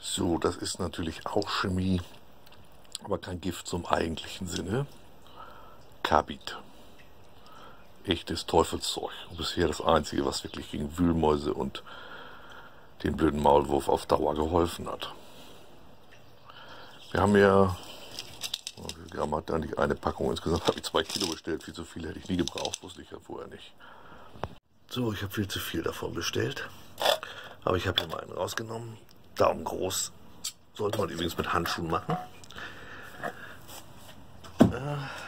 So, das ist natürlich auch Chemie, aber kein Gift zum eigentlichen Sinne. Carbid. Echtes Teufelszeug. Bisher das einzige, was wirklich gegen Wühlmäuse und den blöden Maulwurf auf Dauer geholfen hat. Wir haben ja, Gramm hat da nicht eine Packung? Insgesamt habe ich zwei Kilo bestellt. Viel zu viel hätte ich nie gebraucht, wusste ich ja vorher nicht. So, ich habe viel zu viel davon bestellt. Aber ich habe hier mal einen rausgenommen. Daumen groß. Sollte man übrigens mit Handschuhen machen.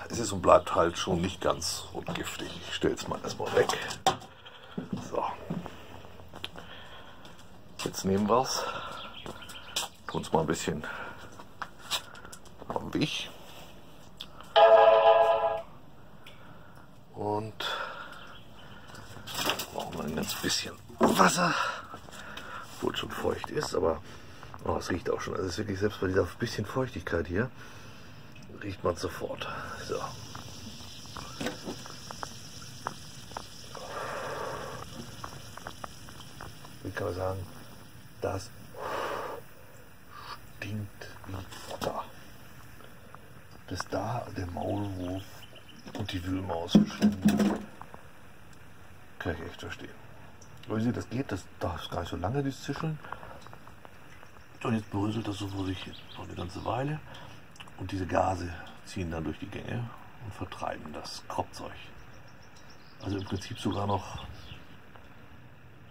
Es ist und bleibt halt schon nicht ganz ungiftig. Ich stelle es mal erstmal weg. So. Jetzt nehmen wir es. Tun es mal ein bisschen am Weg. Und brauchen wir ein ganz bisschen Wasser. Obwohl schon feucht ist, aber oh, es riecht auch schon. Also es ist wirklich selbst bei dieser bisschen Feuchtigkeit hier riecht man sofort. So. Wie kann man sagen, das stinkt wie Butter. Dass da der Maulwurf und die Wühlmaus verschwinden, kann ich echt verstehen. Seht, das geht, das darf gar nicht so lange, dieses Zischeln. Und jetzt bröselt das so vor sich hin, noch eine ganze Weile. Und diese Gase ziehen dann durch die Gänge und vertreiben das Kropfzeug. Also im Prinzip sogar noch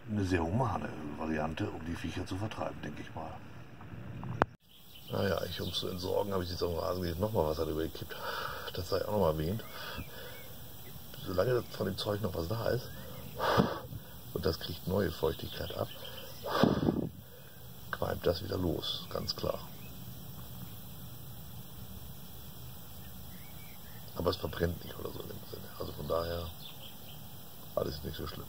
eine sehr humane Variante, um die Viecher zu vertreiben, denke ich mal. Naja, ich, um es zu entsorgen, habe ich jetzt auf dem Rasen nochmal Wasser drüber gekippt. Das sei auch nochmal erwähnt. Solange von dem Zeug noch was da ist, und das kriegt neue Feuchtigkeit ab, qualmt das wieder los, ganz klar. Aber es verbrennt nicht oder so in dem Sinne. Also von daher alles nicht so schlimm.